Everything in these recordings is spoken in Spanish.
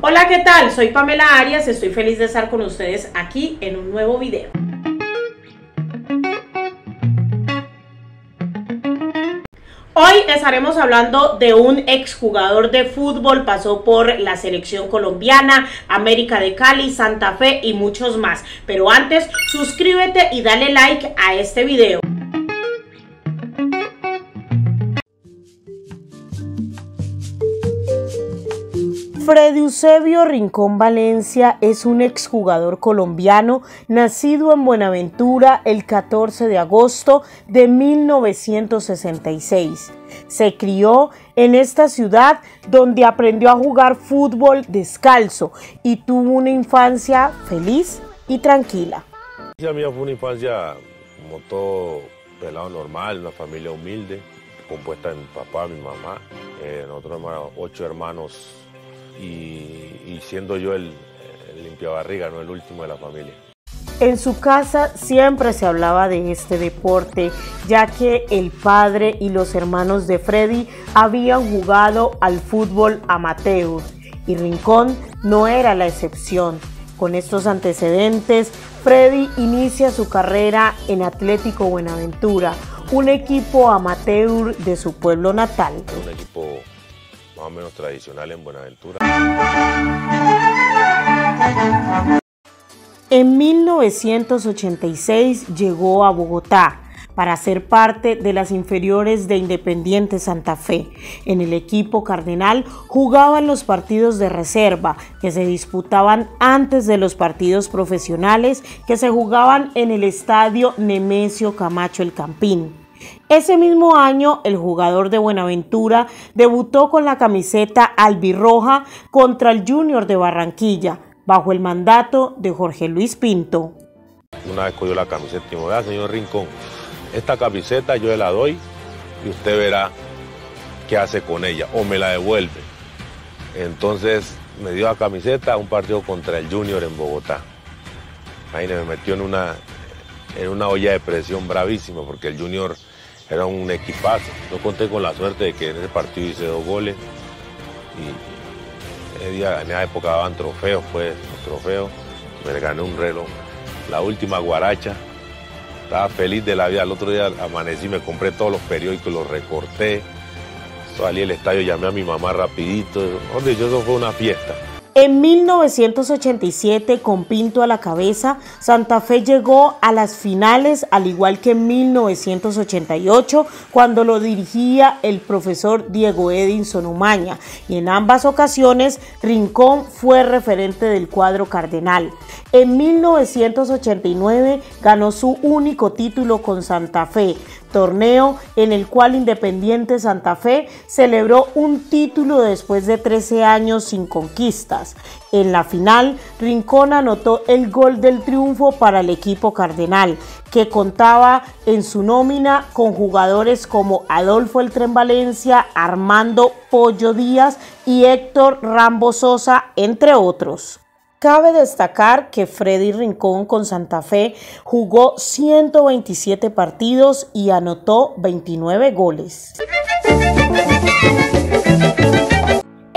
Hola, ¿qué tal? Soy Pamela Arias, estoy feliz de estar con ustedes aquí en un nuevo video. Hoy estaremos hablando de un exjugador de fútbol, pasó por la selección colombiana, América de Cali, Santa Fe y muchos más. Pero antes, suscríbete y dale like a este video. Freddy Eusebio Rincón Valencia es un exjugador colombiano nacido en Buenaventura el 14 de agosto de 1966. Se crió en esta ciudad donde aprendió a jugar fútbol descalzo y tuvo una infancia feliz y tranquila. La mía fue una infancia como todo pelado normal, una familia humilde, compuesta de mi papá, mi mamá, eh, nosotros éramos ocho hermanos y, siendo yo el, el barriga, no el último de la familia. En su casa siempre se hablaba de este deporte, ya que el padre y los hermanos de Freddy habían jugado al fútbol amateur y Rincón no era la excepción. Con estos antecedentes, Freddy inicia su carrera en Atlético Buenaventura, un equipo amateur de su pueblo natal. Un equipo más o menos tradicional en Buenaventura. En 1986 llegó a Bogotá para ser parte de las inferiores de Independiente Santa Fe. En el equipo cardenal jugaban los partidos de reserva que se disputaban antes de los partidos profesionales que se jugaban en el estadio Nemesio Camacho El Campín. Ese mismo año, el jugador de Buenaventura debutó con la camiseta albirroja contra el Junior de Barranquilla, bajo el mandato de Jorge Luis Pinto. Una vez cogió la camiseta y me vea, señor Rincón, esta camiseta yo la doy y usted verá qué hace con ella o me la devuelve. Entonces me dio la camiseta a un partido contra el Junior en Bogotá. Ahí me metió en una, en una olla de presión bravísima porque el Junior era un equipazo. Yo conté con la suerte de que en ese partido hice dos goles y en esa época daban trofeos, pues, trofeos. Me gané un reloj. La última guaracha. Estaba feliz de la vida. El otro día amanecí, me compré todos los periódicos, los recorté. Salí al estadio, llamé a mi mamá rapidito. Oye, eso fue una fiesta. En 1987, con Pinto a la cabeza, Santa Fe llegó a las finales, al igual que en 1988, cuando lo dirigía el profesor Diego Edinson Umaña, y en ambas ocasiones Rincón fue referente del cuadro cardenal. En 1989 ganó su único título con Santa Fe, torneo en el cual Independiente Santa Fe celebró un título después de 13 años sin conquistas. En la final, Rincón anotó el gol del triunfo para el equipo cardenal, que contaba en su nómina con jugadores como Adolfo El Tren Valencia, Armando Pollo Díaz y Héctor Rambo Sosa, entre otros. Cabe destacar que Freddy Rincón con Santa Fe jugó 127 partidos y anotó 29 goles.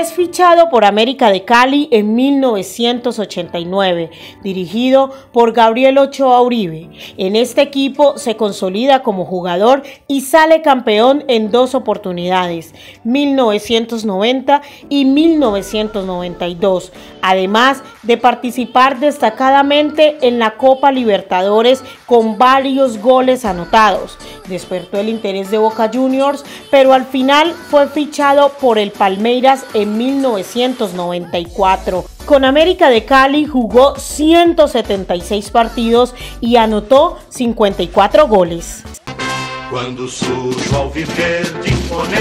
Es fichado por América de Cali en 1989, dirigido por Gabriel Ochoa Uribe. En este equipo se consolida como jugador y sale campeón en dos oportunidades, 1990 y 1992, además de participar destacadamente en la Copa Libertadores con varios goles anotados. Despertó el interés de Boca Juniors, pero al final fue fichado por el Palmeiras en 1994. Con América de Cali jugó 176 partidos y anotó 54 goles. Quando surge ao viver de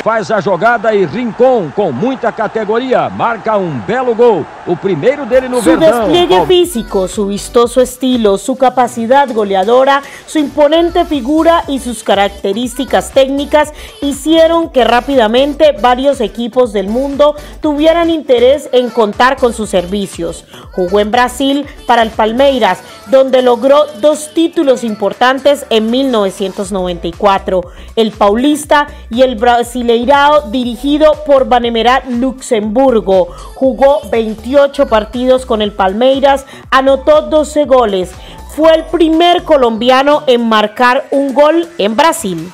Faz a jogada e Rincon, com muita categoria, marca um belo gol. O primeiro dele no Su despliegue físico, su vistoso estilo, su capacidad goleadora, su imponente figura y sus características técnicas hicieron que rápidamente varios equipos del mundo tuvieran interés en contar con sus servicios. Jugó en Brasil para el Palmeiras, donde logró dos títulos importantes en 1994 94, el Paulista y el Brasileirao dirigido por Vanemerat Luxemburgo. Jugó 28 partidos con el Palmeiras, anotó 12 goles. Fue el primer colombiano en marcar un gol en Brasil.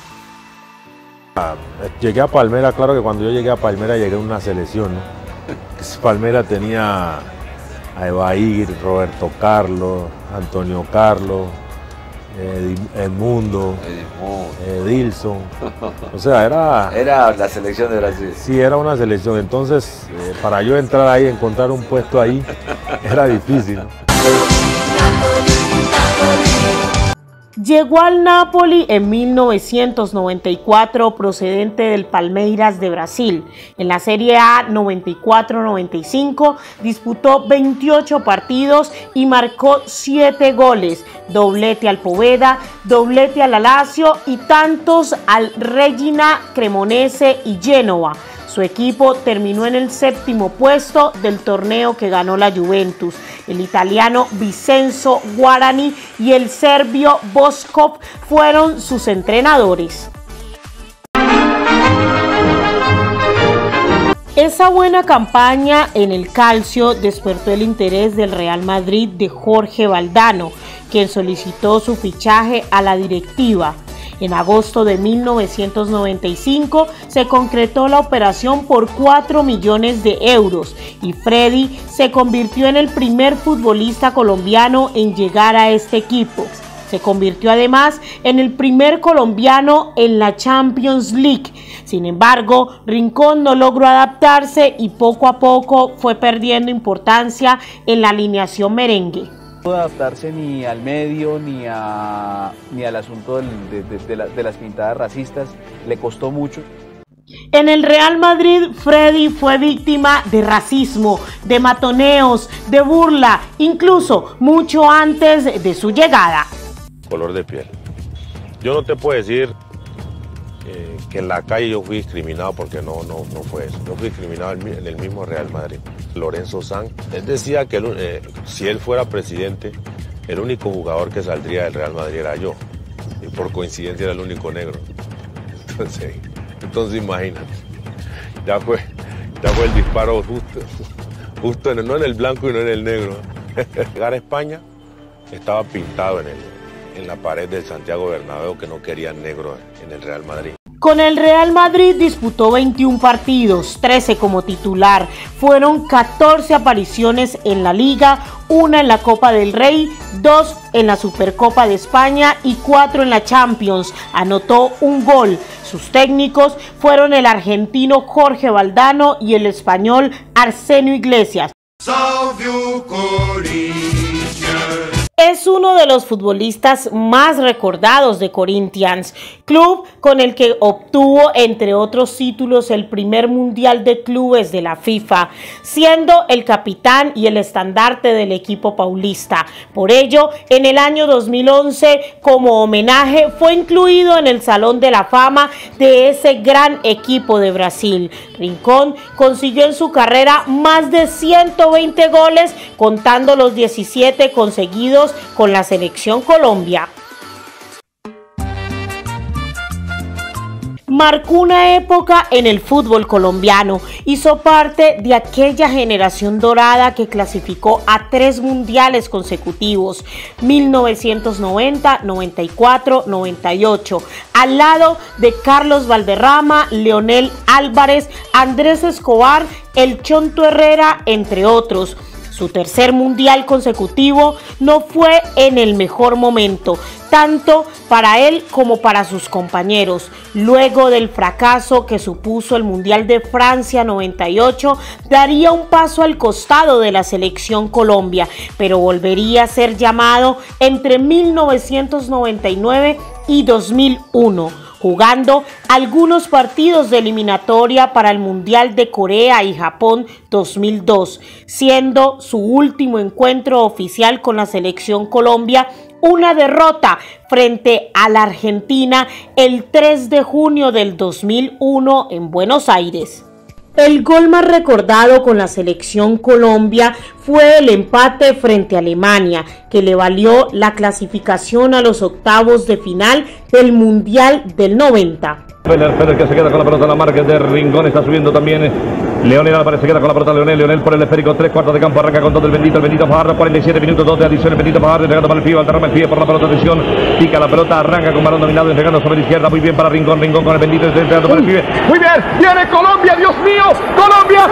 Ah, llegué a Palmera, claro que cuando yo llegué a Palmera llegué a una selección. Palmera tenía a Evair, Roberto Carlos, Antonio Carlos, Edmundo, Edilson. O sea, era... Era la selección de Brasil. Sí, era una selección. Entonces, eh, para yo entrar ahí, encontrar un puesto ahí, era difícil. Llegó al Napoli en 1994 procedente del Palmeiras de Brasil. En la Serie A 94-95 disputó 28 partidos y marcó 7 goles, doblete al Poveda, doblete al Lazio y tantos al Regina, Cremonese y Génova. Su equipo terminó en el séptimo puesto del torneo que ganó la Juventus. El italiano Vicenzo Guarani y el serbio Boskov fueron sus entrenadores. Esa buena campaña en el calcio despertó el interés del Real Madrid de Jorge Valdano, quien solicitó su fichaje a la directiva. En agosto de 1995 se concretó la operación por 4 millones de euros y Freddy se convirtió en el primer futbolista colombiano en llegar a este equipo. Se convirtió además en el primer colombiano en la Champions League. Sin embargo, Rincón no logró adaptarse y poco a poco fue perdiendo importancia en la alineación merengue adaptarse ni al medio ni, a, ni al asunto de, las pintadas racistas, le costó mucho. En el Real Madrid, Freddy fue víctima de racismo, de matoneos, de burla, incluso mucho antes de su llegada. Color de piel. Yo no te puedo decir que en la calle yo fui discriminado porque no, no, no fue eso. Yo fui discriminado en el mismo Real Madrid. Lorenzo Sanz, él decía que eh, si él fuera presidente, el único jugador que saldría del Real Madrid era yo. Y por coincidencia era el único negro. Entonces, entonces imagínate. Ya fue, ya fue el disparo justo, justo no en el blanco y no en el negro. Llegar a España estaba pintado en, el, en la pared del Santiago Bernabéu que no querían negro en el Real Madrid. Con el Real Madrid disputó 21 partidos, 13 como titular. Fueron 14 apariciones en la liga, una en la Copa del Rey, dos en la Supercopa de España y cuatro en la Champions. Anotó un gol. Sus técnicos fueron el argentino Jorge Valdano y el español Arsenio Iglesias. Es uno de los futbolistas más recordados de Corinthians, club con el que obtuvo, entre otros títulos, el primer Mundial de Clubes de la FIFA, siendo el capitán y el estandarte del equipo paulista. Por ello, en el año 2011, como homenaje, fue incluido en el Salón de la Fama de ese gran equipo de Brasil. Rincón consiguió en su carrera más de 120 goles, contando los 17 conseguidos con la selección Colombia. marcó una época en el fútbol colombiano. Hizo parte de aquella generación dorada que clasificó a tres mundiales consecutivos, 1990, 94, 98, al lado de Carlos Valderrama, Leonel Álvarez, Andrés Escobar, El Chonto Herrera, entre otros. Su tercer mundial consecutivo no fue en el mejor momento, tanto para él como para sus compañeros. Luego del fracaso que supuso el Mundial de Francia 98, daría un paso al costado de la selección Colombia, pero volvería a ser llamado entre 1999 y 2001 jugando algunos partidos de eliminatoria para el Mundial de Corea y Japón 2002, siendo su último encuentro oficial con la selección Colombia una derrota frente a la Argentina el 3 de junio del 2001 en Buenos Aires. El gol más recordado con la selección Colombia fue el empate frente a Alemania, que le valió la clasificación a los octavos de final del Mundial del 90. Feller, que se queda con la pelota la marca de está subiendo también Leonel Álvarez se queda con la pelota Leonel, Leonel por el esférico, tres cuartos de campo, arranca con todo el bendito, el bendito Fajardo, 47 minutos, dos de adición, el bendito Fajardo, entregando para el pie, alterrama el pie por la pelota, atención, pica la pelota, arranca con balón dominado, entregando sobre la izquierda, muy bien para Rincón, Rincón con el bendito, entregando para el pibe, muy bien, viene Colombia, Dios mío, Colombia,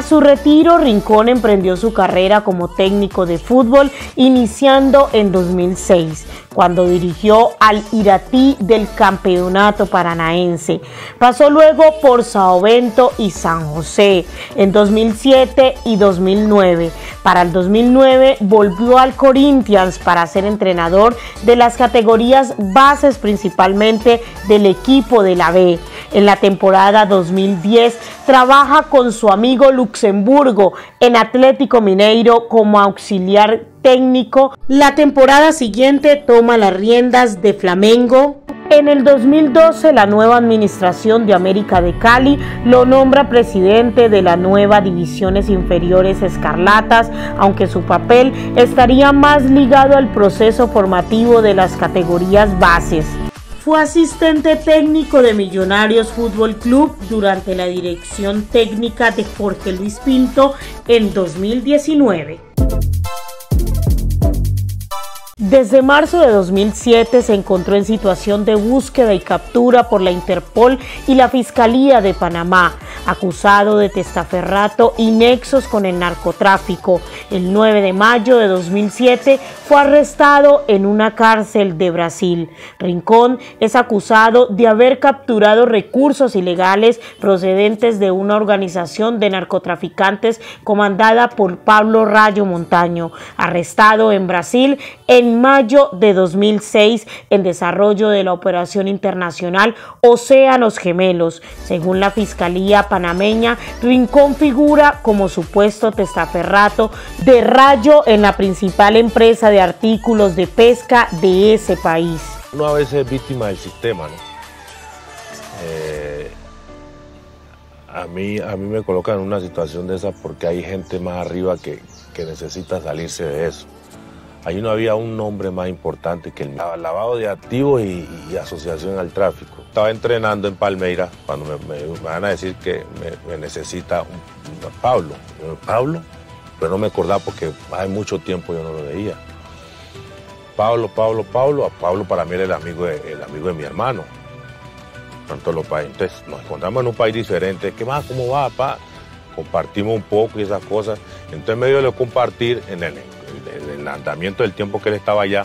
A su retiro, Rincón emprendió su carrera como técnico de fútbol, iniciando en 2006, cuando dirigió al Iratí del Campeonato Paranaense. Pasó luego por Sao Bento y San José en 2007 y 2009. Para el 2009 volvió al Corinthians para ser entrenador de las categorías bases principalmente del equipo de la B. En la temporada 2010 trabaja con su amigo Luxemburgo en Atlético Mineiro como auxiliar técnico. La temporada siguiente toma las riendas de Flamengo. En el 2012, la nueva administración de América de Cali lo nombra presidente de la nueva Divisiones Inferiores Escarlatas, aunque su papel estaría más ligado al proceso formativo de las categorías bases. Fue asistente técnico de Millonarios Fútbol Club durante la dirección técnica de Jorge Luis Pinto en 2019. Desde marzo de 2007 se encontró en situación de búsqueda y captura por la Interpol y la Fiscalía de Panamá, acusado de testaferrato y nexos con el narcotráfico. El 9 de mayo de 2007 fue arrestado en una cárcel de Brasil. Rincón es acusado de haber capturado recursos ilegales procedentes de una organización de narcotraficantes comandada por Pablo Rayo Montaño, arrestado en Brasil en mayo de 2006 en desarrollo de la operación internacional Océanos Gemelos. Según la Fiscalía panameña, Rincón figura como supuesto testaferrato de Rayo en la principal empresa de artículos de pesca de ese país. Uno a veces es víctima del sistema, ¿no? Eh, a, mí, a mí me colocan en una situación de esa porque hay gente más arriba que, que necesita salirse de eso. Ahí no había un nombre más importante que el lavado de activos y, asociación al tráfico. Estaba entrenando en Palmeira cuando me, van a decir que me, necesita un, Pablo. Pablo, pero no me acordaba porque hace mucho tiempo yo no lo veía. Pablo, Pablo, Pablo. Pablo para mí era el amigo de, el amigo de mi hermano. Tanto los países. Entonces nos encontramos en un país diferente. ¿Qué más? ¿Cómo va, papá? Compartimos un poco y esas cosas. Entonces medio de compartir en el el, andamiento del tiempo que él estaba allá,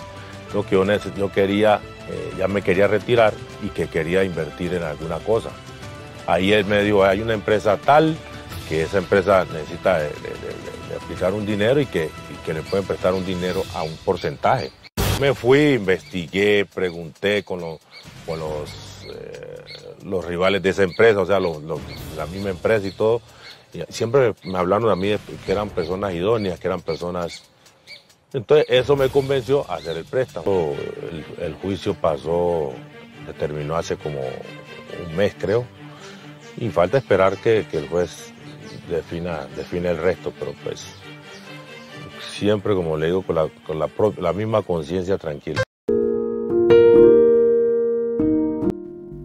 lo que yo, quería, eh, ya me quería retirar y que quería invertir en alguna cosa. Ahí él me dijo, hay una empresa tal que esa empresa necesita de, aplicar un dinero y que, le pueden prestar un dinero a un porcentaje. Me fui, investigué, pregunté con, los, eh, los rivales de esa empresa, o sea, la misma empresa y todo. Siempre me hablaron a mí que eran personas idóneas, que eran personas entonces eso me convenció a hacer el préstamo. El, juicio pasó, terminó hace como un mes creo, y falta esperar que, el juez defina, define el resto, pero pues siempre, como le digo, con la, con la misma conciencia tranquila.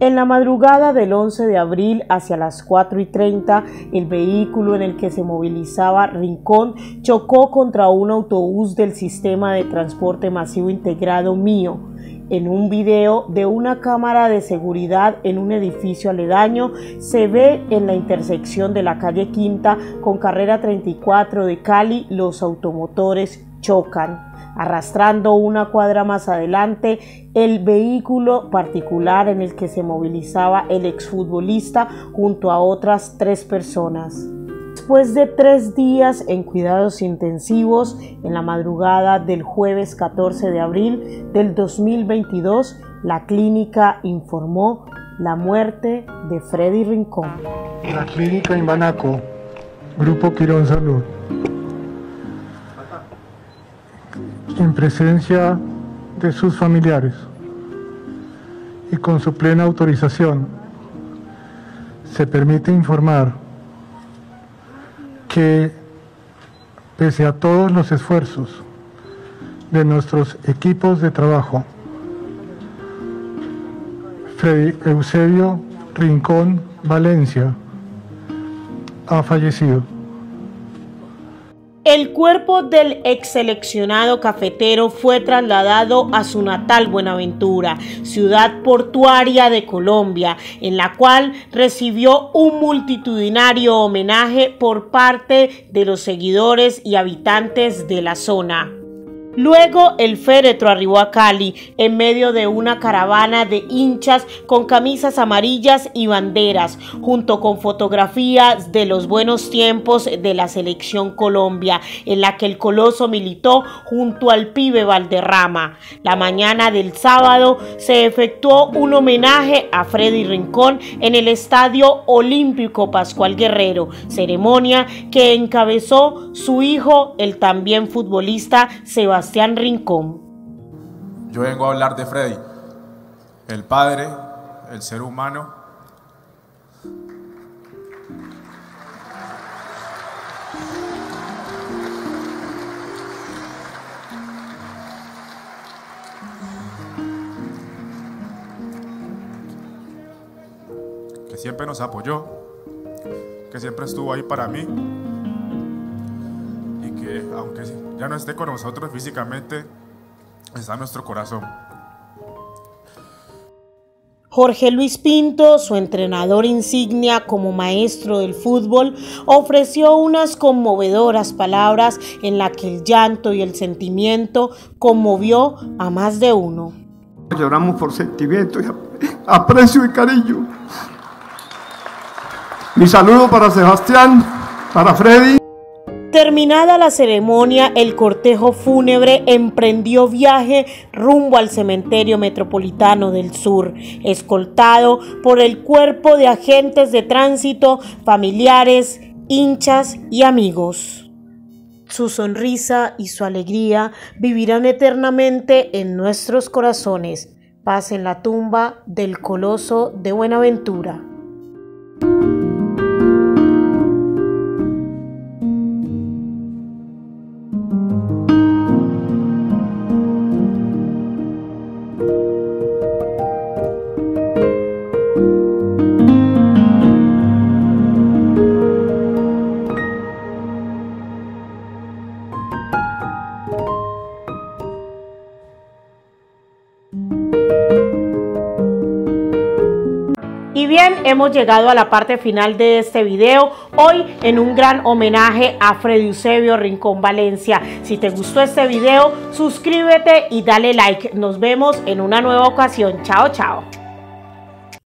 En la madrugada del 11 de abril hacia las 4 y 30, el vehículo en el que se movilizaba Rincón chocó contra un autobús del sistema de transporte masivo integrado mío. En un video de una cámara de seguridad en un edificio aledaño se ve en la intersección de la calle Quinta con carrera 34 de Cali los automotores chocan. Arrastrando una cuadra más adelante, el vehículo particular en el que se movilizaba el exfutbolista junto a otras tres personas. Después de tres días en cuidados intensivos, en la madrugada del jueves 14 de abril del 2022, La clínica informó la muerte de Freddy Rincón. La clínica Imbanaco, Grupo Quirón Salud. En presencia de sus familiares y con su plena autorización, se permite informar que pese a todos los esfuerzos de nuestros equipos de trabajo, Freddy Eusebio Rincón Valencia ha fallecido. El cuerpo del ex seleccionado cafetero fue trasladado a su natal Buenaventura, ciudad portuaria de Colombia, en la cual recibió un multitudinario homenaje por parte de los seguidores y habitantes de la zona. Luego el féretro arribó a Cali en medio de una caravana de hinchas con camisas amarillas y banderas, junto con fotografías de los buenos tiempos de la selección Colombia, en la que el coloso militó junto al pibe Valderrama. La mañana del sábado se efectuó un homenaje a Freddy Rincón en el Estadio Olímpico Pascual Guerrero, ceremonia que encabezó su hijo, el también futbolista Sebastián Sebastián Rincón. Yo vengo a hablar de Freddy, el padre, el ser humano. que siempre nos apoyó, que siempre estuvo ahí para mí que aunque ya no esté con nosotros físicamente, está en nuestro corazón. Jorge Luis Pinto, su entrenador insignia como maestro del fútbol, ofreció unas conmovedoras palabras en las que el llanto y el sentimiento conmovió a más de uno. Lloramos por sentimiento y aprecio y cariño. Mi saludo para Sebastián, para Freddy. Terminada la ceremonia, el cortejo fúnebre emprendió viaje rumbo al cementerio metropolitano del sur, escoltado por el cuerpo de agentes de tránsito, familiares, hinchas y amigos. Su sonrisa y su alegría vivirán eternamente en nuestros corazones. Paz en la tumba del coloso de Buenaventura. Hemos llegado a la parte final de este video, hoy en un gran homenaje a Freddy Eusebio Rincón Valencia. Si te gustó este video, suscríbete y dale like. Nos vemos en una nueva ocasión. Chao, chao.